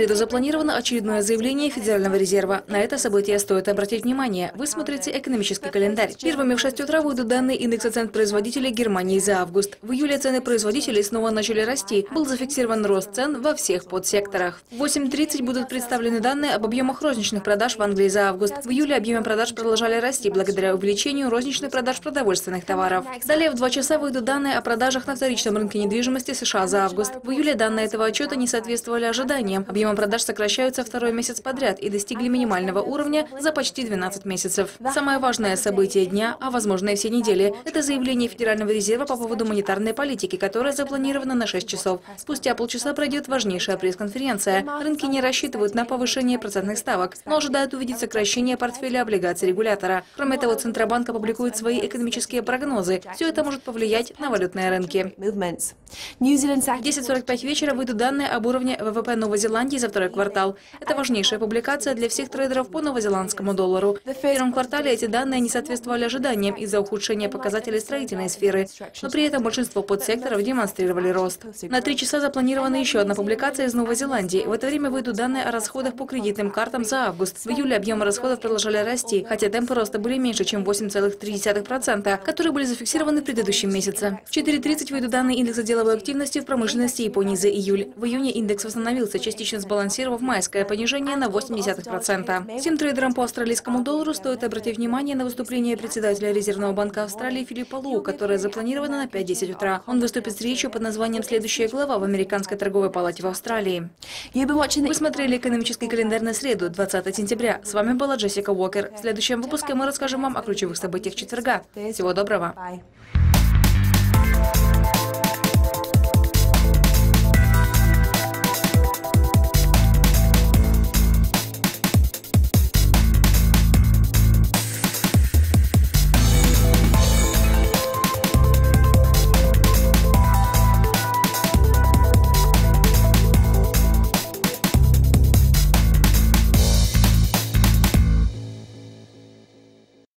среду запланировано очередное заявление Федерального резерва. На это событие стоит обратить внимание. Вы смотрите экономический календарь. Первыми в 6 утра выйдут данные индекса цен производителей Германии за август. В июле цены производителей снова начали расти. Был зафиксирован рост цен во всех подсекторах. В 8.30 будут представлены данные об объемах розничных продаж в Англии за август. В июле объемы продаж продолжали расти благодаря увеличению розничных продаж продовольственных товаров. Далее в 2 часа выйдут данные о продажах на вторичном рынке недвижимости США за август. В июле данные этого отчета не соответствовали ожиданиям. Объемы продаж сокращаются второй месяц подряд и достигли минимального уровня за почти 12 месяцев. Самое важное событие дня, а возможно и все недели, это заявление Федерального резерва по поводу монетарной политики, которая запланирована на 6 часов. Спустя полчаса пройдет важнейшая пресс-конференция. Рынки не рассчитывают на повышение процентных ставок, но ожидают увидеть сокращение портфеля облигаций регулятора. Кроме того, Центробанк опубликует свои экономические прогнозы. Все это может повлиять на валютные рынки. В 10.45 вечера выйдут данные об уровне ВВП Новой Зеландии за второй квартал. Это важнейшая публикация для всех трейдеров по новозеландскому доллару. В первом квартале эти данные не соответствовали ожиданиям из-за ухудшения показателей строительной сферы, но при этом большинство подсекторов демонстрировали рост. На три часа запланирована еще одна публикация из Новой Зеландии. В это время выйдут данные о расходах по кредитным картам за август. В июле объемы расходов продолжали расти, хотя темпы роста были меньше, чем 8,3%, которые были зафиксированы в предыдущем месяце. В 4.30 выйдут данные индекса деловой активности в промышленности Японии за июль. В июне индекс восстановился, частично сбалансировав майское понижение на 0,8%. Всем трейдерам по австралийскому доллару стоит обратить внимание на выступление председателя Резервного банка Австралии Филиппа Лу, которое запланировано на 5-10 утра. Он выступит с речью под названием «Следующая глава» в Американской торговой палате в Австралии. Вы смотрели экономический календарь на среду, 20 сентября. С вами была Джессика Уокер. В следующем выпуске мы расскажем вам о ключевых событиях четверга. Всего доброго.